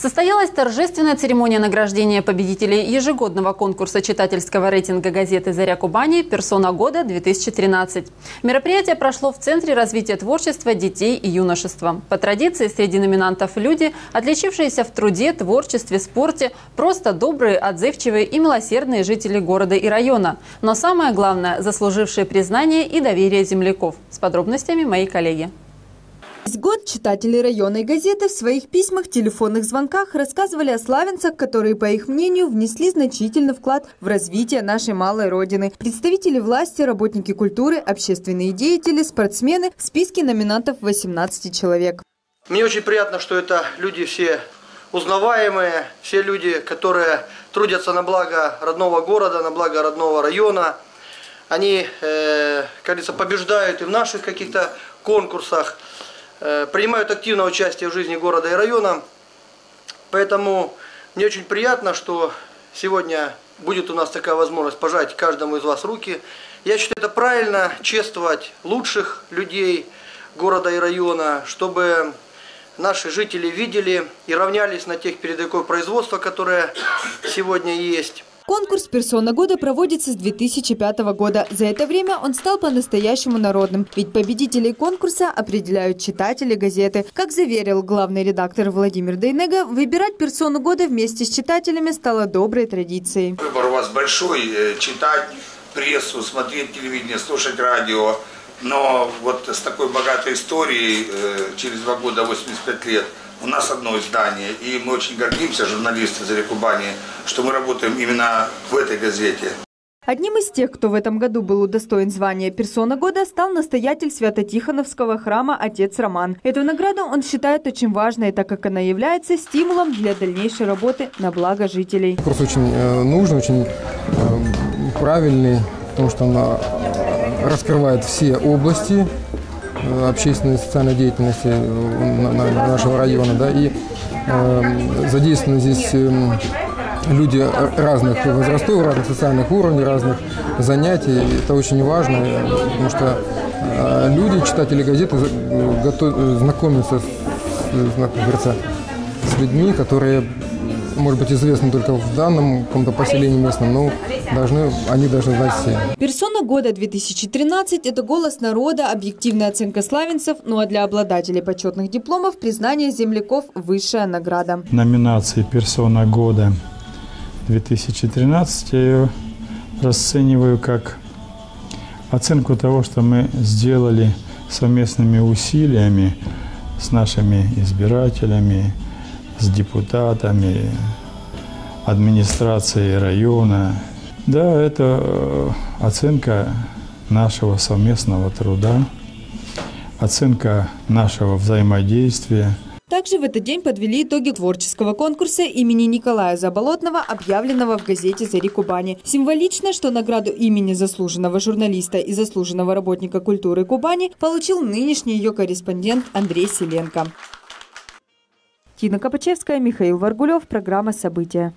Состоялась торжественная церемония награждения победителей ежегодного конкурса читательского рейтинга газеты «Заря Кубани. Персона года-2013». Мероприятие прошло в Центре развития творчества детей и юношества. По традиции среди номинантов люди, отличившиеся в труде, творчестве, спорте, просто добрые, отзывчивые и милосердные жители города и района. Но самое главное – заслужившие признание и доверие земляков. С подробностями мои коллеги. Весь год читатели районной газеты в своих письмах, телефонных звонках рассказывали о славянцах, которые, по их мнению, внесли значительный вклад в развитие нашей малой родины. Представители власти, работники культуры, общественные деятели, спортсмены в списке номинантов 18 человек. Мне очень приятно, что это люди все узнаваемые, все люди, которые трудятся на благо родного города, на благо родного района. Они, э, говорится, побеждают и в наших каких-то конкурсах. Э, принимают активное участие в жизни города и района. Поэтому мне очень приятно, что сегодня будет у нас такая возможность пожать каждому из вас руки. Я считаю, это правильно, чествовать лучших людей города и района, чтобы наши жители видели и равнялись на тех передовиков производства, которые сегодня есть. Конкурс «Персона года» проводится с 2005 года. За это время он стал по-настоящему народным, ведь победителей конкурса определяют читатели газеты. Как заверил главный редактор Владимир Дейнега, выбирать «Персону года» вместе с читателями стало доброй традицией. Выбор у вас большой, э, читать прессу, смотреть телевидение, слушать радио. Но вот с такой богатой историей, э, через два года, 85 лет – у нас одно издание, и мы очень гордимся, журналисты Заре Кубани, что мы работаем именно в этой газете. Одним из тех, кто в этом году был удостоен звания «Персона года», стал настоятель Свято-Тихоновского храма отец Роман. Эту награду он считает очень важной, так как она является стимулом для дальнейшей работы на благо жителей. Курс очень э, нужный, очень э, правильный, потому что она э, раскрывает все области Э, общественной и социальной деятельности э, нашего района. Да, и э, задействованы здесь э, люди разных возрастов, разных социальных уровней, разных занятий. Это очень важно, потому что люди, читатели газеты, готов, знакомятся как с людьми, которые может быть, известны только в данном каком-то поселении местном, но должны, они должны знать все. Персона года 2013 – это голос народа, объективная оценка славянцев, ну а для обладателей почетных дипломов – признание земляков – высшая награда. Номинации «Персона года 2013» я ее расцениваю как оценку того, что мы сделали совместными усилиями с нашими избирателями, с депутатами, администрацией района. Да, это э, оценка нашего совместного труда, оценка нашего взаимодействия. Также в этот день подвели итоги творческого конкурса имени Николая Заболотного, объявленного в газете «Зари Кубани». Символично, что награду имени заслуженного журналиста и заслуженного работника культуры Кубани получил нынешний ее корреспондент Андрей Селенко. Тина Копачевская, Михаил Варгулев. Программа «События».